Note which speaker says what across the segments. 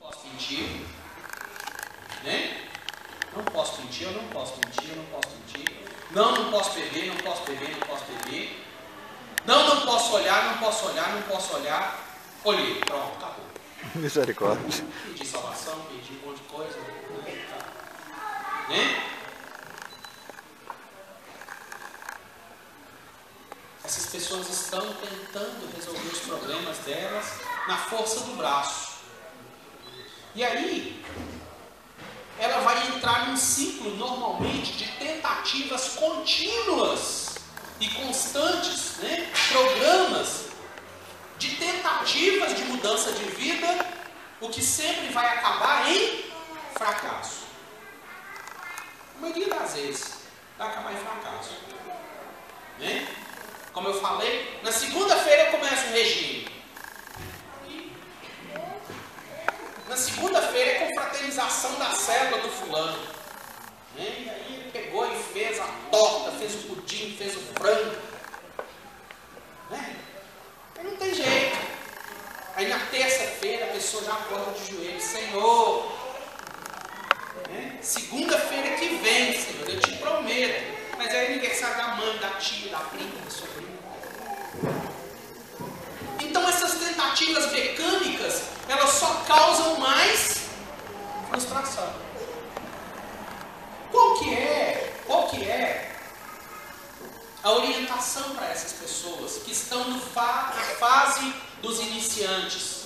Speaker 1: Não posso mentir. Né? Não posso mentir, eu não posso mentir, eu não posso mentir. Não, não posso beber, não posso beber, não posso beber. Não, não posso olhar, não posso olhar, não posso olhar. Olhei, pronto, acabou.
Speaker 2: Misericórdia.
Speaker 1: Pedi salvação, pedi um monte de coisa. Né? Tá. né? Essas pessoas estão tentando resolver os problemas delas na força do braço. E aí, ela vai entrar num ciclo normalmente de tentativas contínuas e constantes, né? programas de tentativas de mudança de vida, o que sempre vai acabar em fracasso. A maioria das vezes vai acabar em fracasso. Né? Como eu falei, na segunda-feira eu começo o regime. Na segunda-feira é confraternização da célula do fulano. Né? E aí ele pegou e fez a torta, fez o pudim, fez o frango. Né? Aí não tem jeito. Aí na terça-feira a pessoa já acorda de joelho, Senhor. Né? Segunda-feira que vem, Senhor, eu te prometo. Mas é aniversário da mãe, da tia, da prima, da sobrinha. Então essas tentativas mecânicas, elas só causam mais frustração. Qual que é, qual que é a orientação para essas pessoas que estão no fa na fase dos iniciantes,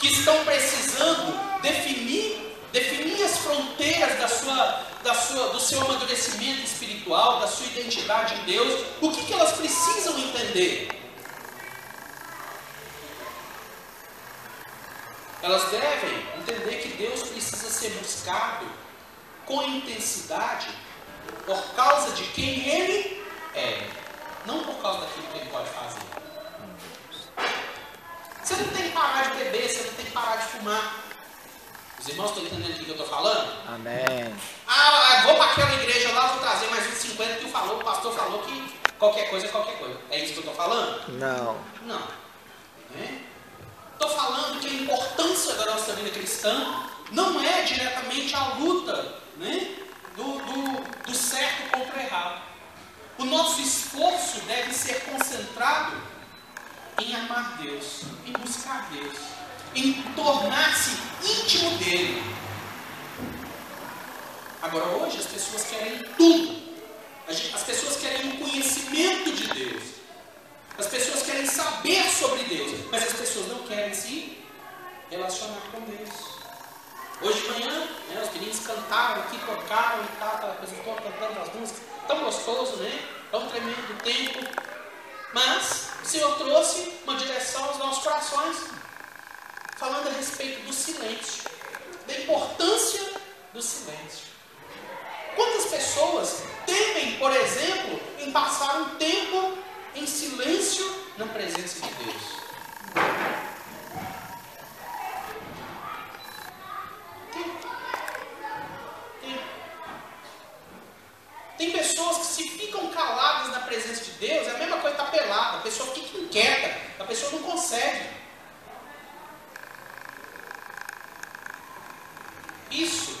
Speaker 1: que estão precisando definir, definir as fronteiras da sua, da sua, do seu amadurecimento espiritual, da sua identidade em Deus, o que, que elas precisam entender? Elas devem entender que Deus precisa ser buscado com intensidade por causa de quem Ele é, não por causa daquilo que Ele pode fazer. Você não tem que parar de beber, você não tem que parar de fumar. Os irmãos estão entendendo o que eu estou falando?
Speaker 2: Amém.
Speaker 1: Ah, vou para aquela igreja lá, vou trazer mais uns 50 que o, falou, o pastor falou que qualquer coisa é qualquer coisa. É isso que eu estou falando?
Speaker 2: Não.
Speaker 1: Não. Estou né? falando que a importância da nossa vida cristã não é diretamente a luta né, do, do, do certo contra o errado. O nosso esforço deve ser concentrado em amar Deus, em buscar Deus, em tornar-se íntimo dele. Agora, hoje as pessoas querem tudo. As pessoas querem o conhecimento de Deus. As pessoas querem saber sobre Deus, mas as pessoas não querem se relacionar com Deus. Hoje de manhã, né, os meninos cantaram aqui, tocaram e tal, aquela coisa toda, cantando as músicas, tão gostoso, né? Tão tremendo tempo. Mas o Senhor trouxe uma direção aos nossos corações, falando a respeito do silêncio, da importância do silêncio. Quantas pessoas temem, por exemplo, em passar um tempo em silêncio na presença de Deus? Tem pessoas que se ficam caladas na presença de Deus, é a mesma coisa que estar pelada. A pessoa fica inquieta, a pessoa não Isso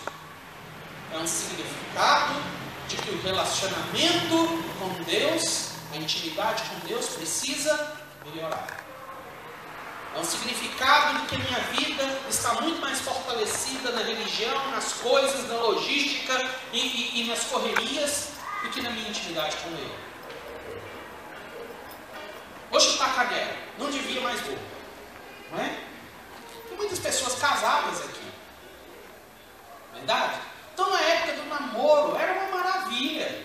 Speaker 1: é um significado de que o relacionamento com Deus, a intimidade com Deus precisa melhorar. É um significado de que a minha vida está muito mais fortalecida na religião, nas coisas, na logística e, e, e nas correrias do que na minha intimidade com Ele. Hoje está caguera, não devia mais vou. Não é? Tem muitas pessoas casadas aqui. Verdade? Então na época do namoro era uma maravilha.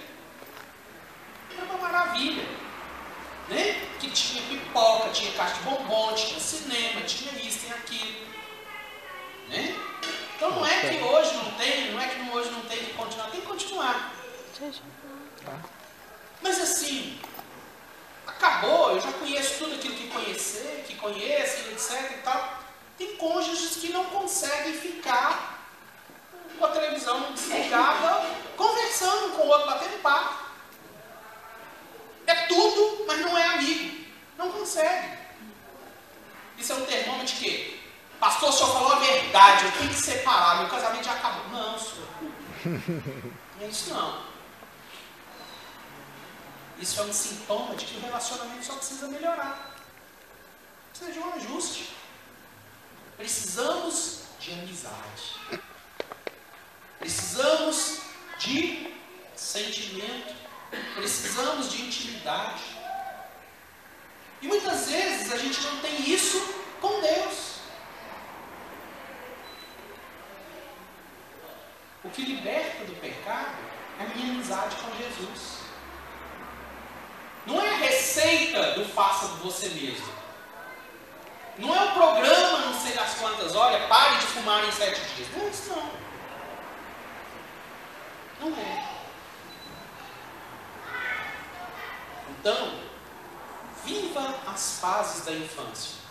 Speaker 1: Era uma maravilha né? Que tinha pipoca, tinha caixa de bombom, tinha cinema, tinha isso, tinha aquilo. Né? Então não é que hoje não tem, não é que hoje não tem que continuar, tem que continuar. Mas assim, acabou, eu já conheço tudo aquilo que conhecer, que conhece, etc e tal. Tem cônjuges que não conseguem ficar com a televisão desligada, conversando com o outro, batendo papo. É tudo, mas não é amigo. Não consegue. Isso é um termômetro de quê? Pastor, o senhor falou a verdade, eu tenho que separar, meu casamento já acabou. Não, senhor. Não é isso não. Isso é um sintoma de que o relacionamento só precisa melhorar. Precisa de um ajuste. Precisamos de amizade. Precisamos de sentimento. Precisamos de intimidade. E muitas vezes a gente não tem isso com Deus. O que liberta do pecado é a minha amizade com Jesus. Não é a receita do faça você mesmo. Não é o programa, não sei das quantas, olha, pare de fumar em sete dias. Não é isso não. Não é. Então, viva as fases da infância.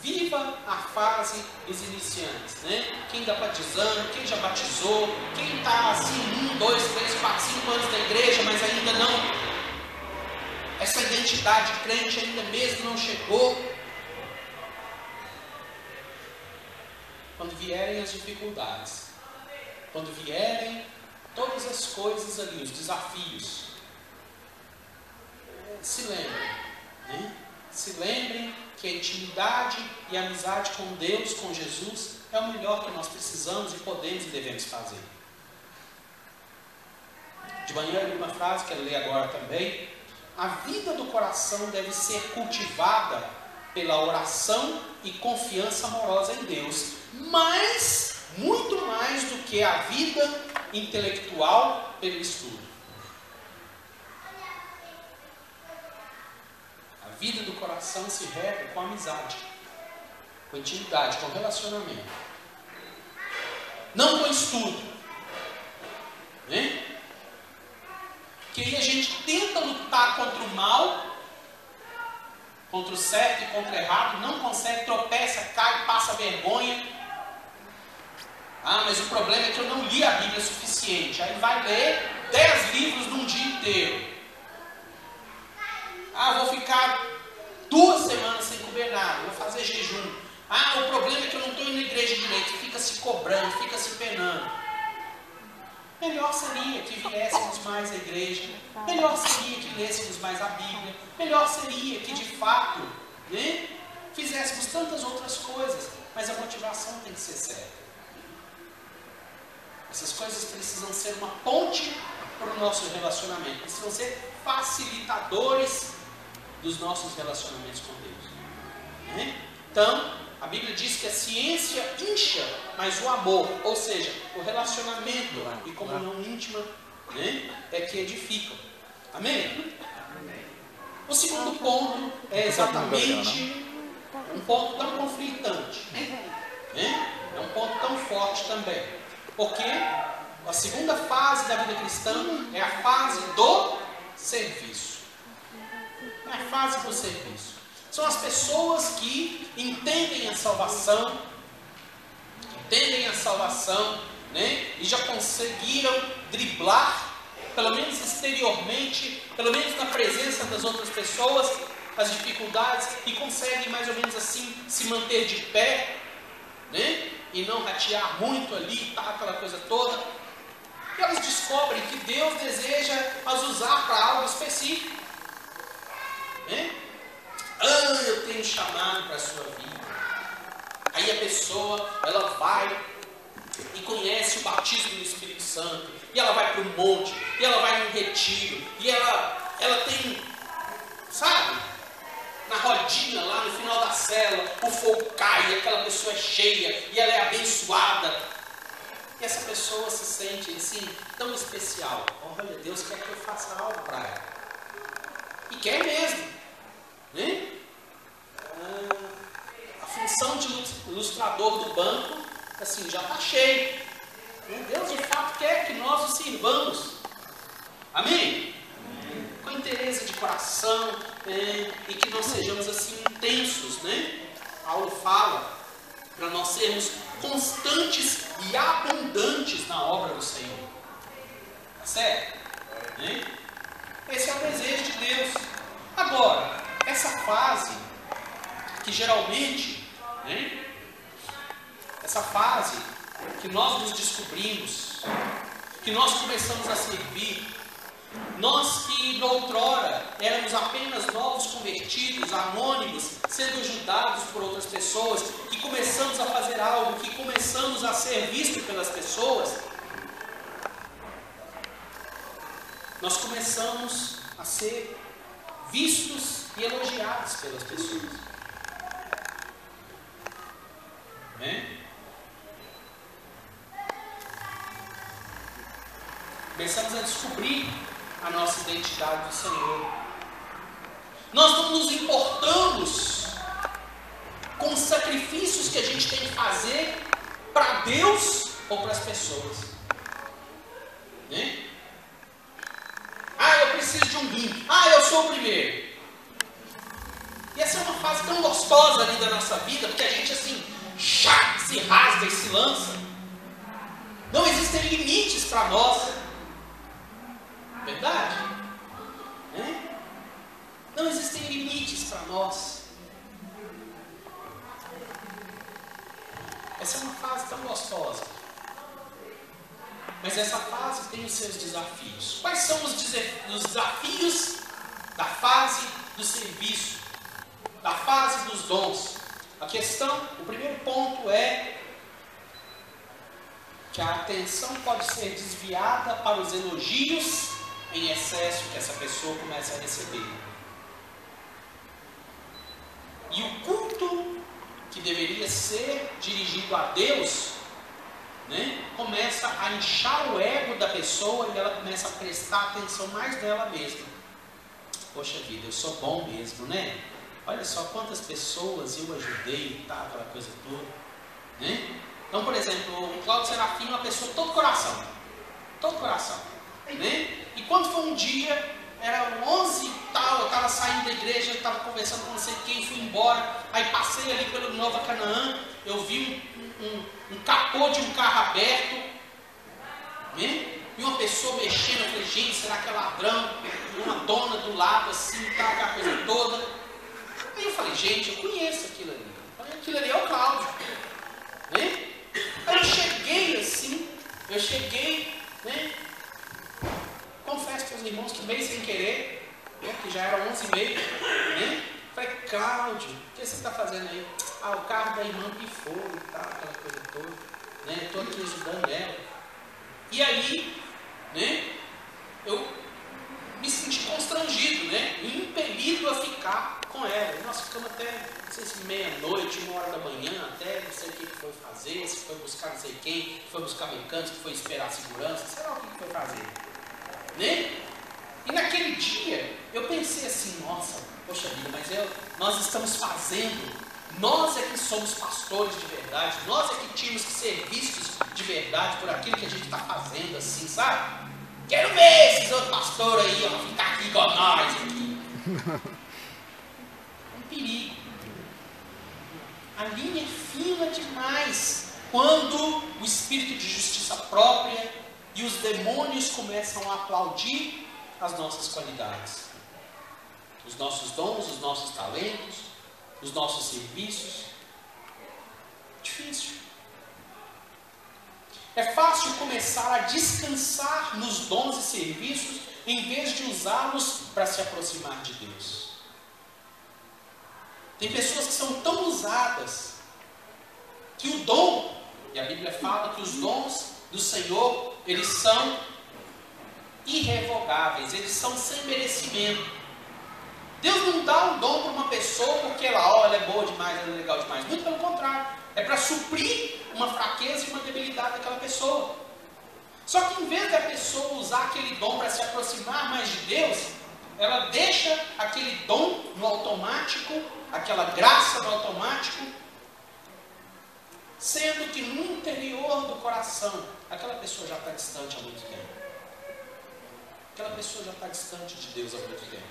Speaker 1: Viva a fase dos iniciantes, né? Quem está batizando, quem já batizou, quem está assim, um, dois, três, quatro, cinco anos da igreja, mas ainda não identidade crente ainda mesmo não chegou. Quando vierem as dificuldades, quando vierem todas as coisas ali, os desafios, se lembrem, né? se lembrem que a intimidade e a amizade com Deus, com Jesus, é o melhor que nós precisamos e podemos e devemos fazer. De manhã eu li uma frase, quero ler agora também, a vida do coração deve ser cultivada pela oração e confiança amorosa em Deus, mas muito mais do que a vida intelectual pelo estudo. A vida do coração se rega com amizade, com intimidade, com relacionamento. Não com estudo. Né? Que aí a gente tenta lutar contra o mal, contra o certo e contra o errado, não consegue, tropeça, cai, passa vergonha. Ah, mas o problema é que eu não li a Bíblia suficiente. Aí vai ler dez livros num dia inteiro. Ah, vou ficar duas semanas sem comer nada, vou fazer jejum. Ah, o problema é que eu não estou indo na igreja direito, fica se cobrando, fica se penando. Melhor seria que viéssemos mais à igreja, melhor seria que lêssemos mais a Bíblia, melhor seria que de fato né, fizéssemos tantas outras coisas, mas a motivação tem que ser certa. Essas coisas precisam ser uma ponte para o nosso relacionamento, precisam ser facilitadores dos nossos relacionamentos com Deus. Né? Então, a Bíblia diz que a ciência incha, mas o amor, ou seja, o relacionamento e comunhão íntima, né, é que edificam. Amém? O segundo ponto é exatamente um ponto tão conflitante. Né? É um ponto tão forte também. Porque a segunda fase da vida cristã é a fase do serviço. É a fase do serviço. São as pessoas que entendem a salvação, entendem a salvação, né? E já conseguiram driblar, pelo menos exteriormente, pelo menos na presença das outras pessoas, as dificuldades e conseguem mais ou menos assim se manter de pé, né? E não ratear muito ali, tá, aquela coisa toda. E elas descobrem que Deus deseja as usar para algo específico. Né? Ah, eu tenho chamado para a sua vida. Aí a pessoa, ela vai e conhece o batismo do Espírito Santo. E ela vai para o monte, e ela vai num retiro, e ela, ela tem, sabe, na rodinha lá no final da cela, o fogo cai, e aquela pessoa é cheia, e ela é abençoada. E essa pessoa se sente assim, tão especial. Olha, Deus quer que eu faça algo para ela. E quer mesmo. Né? Ah, a função de do banco, assim, já está cheio. Deus de fato quer que nós o sirvamos. Amém? Amém. Com interesse de coração é, e que nós sejamos assim intensos, né? Paulo fala para nós sermos constantes e abundantes na obra do Senhor. Tá certo? Né? Esse é o desejo de Deus. Agora, essa fase, que geralmente né, essa fase que nós nos descobrimos, que nós começamos a servir, nós que noutrora éramos apenas novos convertidos, anônimos, sendo ajudados por outras pessoas, que começamos a fazer algo, que começamos a ser vistos pelas pessoas, nós começamos a ser vistos e elogiados pelas pessoas. Né? Começamos a descobrir a nossa identidade do Senhor. Nós não nos importamos com os sacrifícios que a gente tem que fazer para Deus ou para as pessoas. Né? Ah, eu preciso de um guinho. Ah, eu sou o primeiro. E essa é uma fase tão gostosa ali da nossa vida, porque a gente assim, chá, se rasga e se lança. Não existem limites para nós. Verdade? É? Não existem limites para nós. Essa é uma fase tão gostosa. Mas essa fase tem os seus desafios. Quais são os desafios da fase do serviço, da fase dos dons? A questão, o primeiro ponto é que a atenção pode ser desviada para os elogios em excesso que essa pessoa começa a receber. E o culto que deveria ser dirigido a Deus, né, começa a inchar o ego da pessoa e ela começa a prestar atenção mais nela mesma. Poxa vida, eu sou bom mesmo, né? Olha só quantas pessoas eu ajudei, tá, aquela coisa toda. Né? Então, por exemplo, o Cláudio Serafim é uma pessoa todo coração. Todo coração. Né? E quando foi um dia, era 11 e tal, eu estava saindo da igreja, eu estava conversando com não sei quem, fui embora, aí passei ali pelo Nova Canaã, eu vi um, um, um capô de um carro aberto, né? e uma pessoa mexendo, eu falei, gente, será que é ladrão? Uma dona do lado assim, tá, aquela coisa toda. Aí eu falei, gente, eu conheço aquilo ali. Aquilo ali é o Cláudio. Né? Aí eu cheguei assim, eu cheguei, né? Confesso para os irmãos que meio sem querer, né, que já era 11 e meio, né? Falei, Cláudio, o que você está fazendo aí? Ah, o carro da irmã pifou e tal, aquela coisa toda. Né? Estou aqui ajudando ela. E aí, né? Eu me senti constrangido, né? Impelido a ficar com ela. Nós ficamos até, não sei se meia-noite, uma hora da manhã, até não sei o que foi fazer, se foi buscar não sei quem, foi buscar mecânico, foi esperar a segurança, sei lá o que foi fazer. Né? E naquele dia eu pensei assim, nossa, poxa vida, mas eu, nós estamos fazendo, nós é que somos pastores de verdade, nós é que tínhamos que ser vistos de verdade por aquilo que a gente está fazendo, assim, sabe? Quero ver esses outros pastores aí, ó, ficar aqui igual nós aqui. Um perigo. A linha é fina demais quando o espírito de justiça própria e os demônios começam a aplaudir as nossas qualidades, os nossos dons, os nossos talentos, os nossos serviços. Difícil. É fácil começar a descansar nos dons e serviços em vez de usá-los para se aproximar de Deus. Tem pessoas que são tão usadas que o dom, e a Bíblia fala que os dons do Senhor, eles são irrevogáveis, eles são sem merecimento. Deus não dá um dom para uma pessoa porque ela, olha, é boa demais, ela é legal demais. Muito pelo contrário. É para suprir uma fraqueza e uma debilidade daquela pessoa. Só que em vez da pessoa usar aquele dom para se aproximar mais de Deus, ela deixa aquele dom no automático, aquela graça no automático, sendo que no interior do coração, aquela pessoa já está distante há muito tempo. Aquela pessoa já está distante de Deus há muito tempo.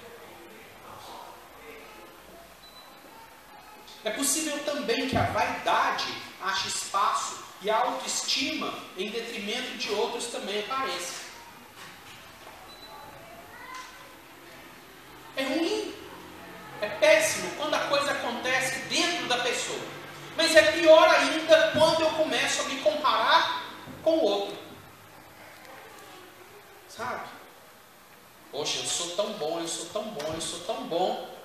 Speaker 1: É possível também que a vaidade ache espaço e a autoestima, em detrimento de outros, também apareça. É ruim, é péssimo quando a coisa acontece dentro da pessoa. Mas é pior ainda quando eu começo a me comparar com o outro. Sabe? Poxa, eu sou tão bom, eu sou tão bom, eu sou tão bom.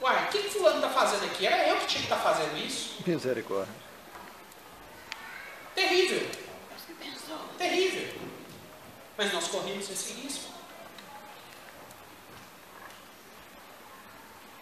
Speaker 1: Uai, o que, que fulano está fazendo aqui? Era eu que tinha que estar tá fazendo isso.
Speaker 2: Misericórdia.
Speaker 1: Terrível. Terrível. Mas nós corremos esse risco.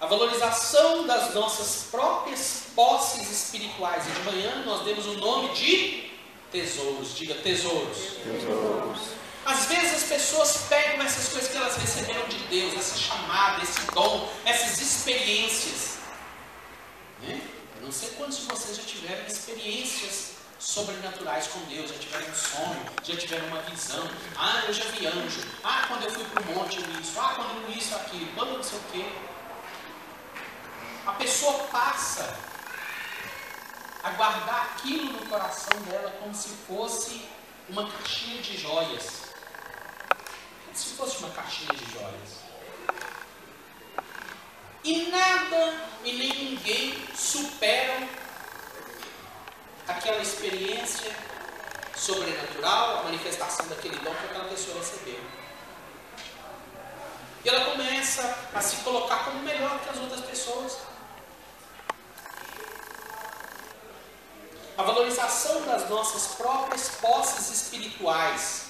Speaker 1: A valorização das nossas próprias posses espirituais. E de manhã nós demos o nome de tesouros. Diga tesouros.
Speaker 2: Tesouros.
Speaker 1: Às vezes as pessoas pegam essas coisas que elas receberam de Deus, essa chamada, esse dom, essas experiências. Né? Eu não sei quantos de vocês já tiveram experiências sobrenaturais com Deus, já tiveram um sonho, já tiveram uma visão. Ah, eu já vi anjo. Ah, quando eu fui para o monte eu vi isso. Ah, quando eu vi isso, aquilo. Quando não sei o quê. A pessoa passa a guardar aquilo no coração dela como se fosse uma caixinha de joias se fosse uma caixinha de joias. E nada e nem ninguém superam aquela experiência sobrenatural, a manifestação daquele dom que aquela pessoa recebeu. E ela começa a se colocar como melhor que as outras pessoas. A valorização das nossas próprias posses espirituais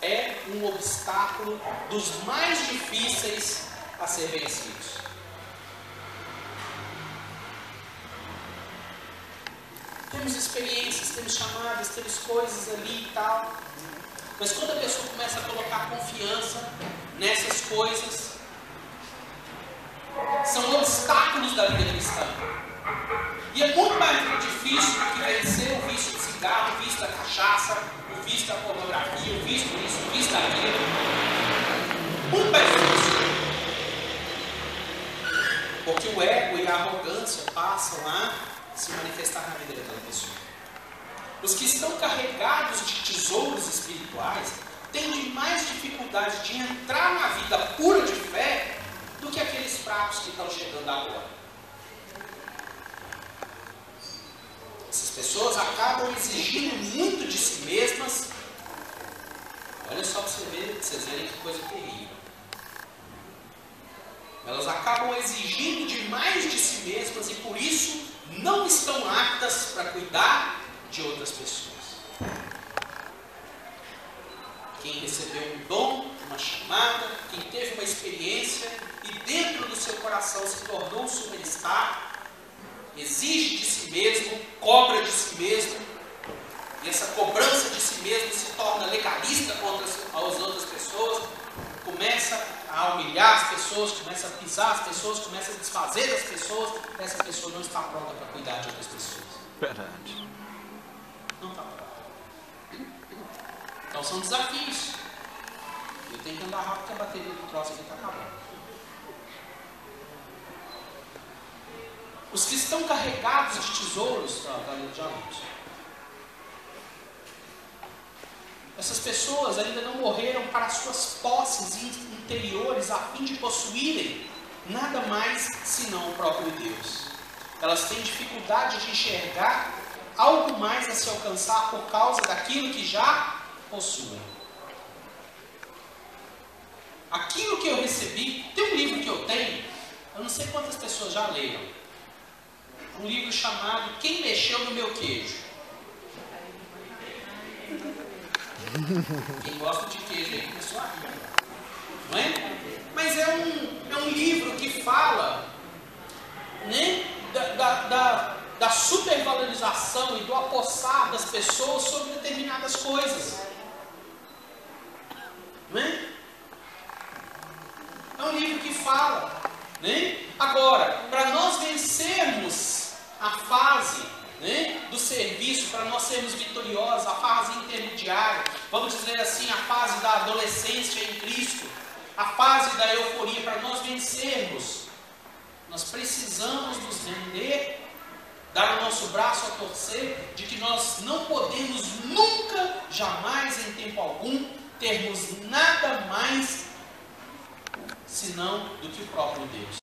Speaker 1: é um obstáculo dos mais difíceis a ser vencidos. Temos experiências, temos chamadas, temos coisas ali e tal. Mas quando a pessoa começa a colocar confiança nessas coisas, são obstáculos da vida cristã. E é muito mais difícil do que vencer o vício de cigarro, o vício da cachaça, o vício da pornografia, o vício disso, o vício daquilo. Muito mais difícil. Porque o ego e a arrogância passam a se manifestar na vida daquela pessoa. Os que estão carregados de tesouros espirituais têm mais dificuldade de entrar na vida pura de fé do que aqueles fracos que estão chegando agora. Essas pessoas acabam exigindo muito de si mesmas. Olha só para vocês verem que coisa terrível. Elas acabam exigindo demais de si mesmas e por isso não estão aptas para cuidar de outras pessoas. Quem recebeu um dom, uma chamada, quem teve uma experiência e dentro do seu coração se tornou um superstar, exige de si mesmo, cobra de si mesmo, e essa cobrança de si mesmo se torna legalista contra as outras pessoas, começa a humilhar as pessoas, começa a pisar as pessoas, começa a desfazer das pessoas, essa pessoa não está pronta para cuidar de outras pessoas.
Speaker 2: Verdade.
Speaker 1: Não está pronta. Então são desafios. Eu tenho que andar rápido porque a bateria do troço aqui está acabando. Os que estão carregados de tesouros, ah, já Essas pessoas ainda não morreram para suas posses interiores a fim de possuírem nada mais senão o próprio Deus. Elas têm dificuldade de enxergar algo mais a se alcançar por causa daquilo que já possuem. Aquilo que eu recebi, tem um livro que eu tenho, eu não sei quantas pessoas já leram um livro chamado Quem Mexeu no Meu Queijo. Quem gosta de queijo aí começou. Não é? Mas é um, é um livro que fala né, da, da, da, da supervalorização e do apossar das pessoas sobre determinadas coisas. Não é? é um livro que fala. Né? Agora, para nós vencermos a fase né, do serviço para nós sermos vitoriosos, a fase intermediária, vamos dizer assim, a fase da adolescência em Cristo, a fase da euforia, para nós vencermos, nós precisamos nos render, dar o nosso braço a torcer, de que nós não podemos nunca, jamais, em tempo algum, termos nada mais senão do que o próprio Deus.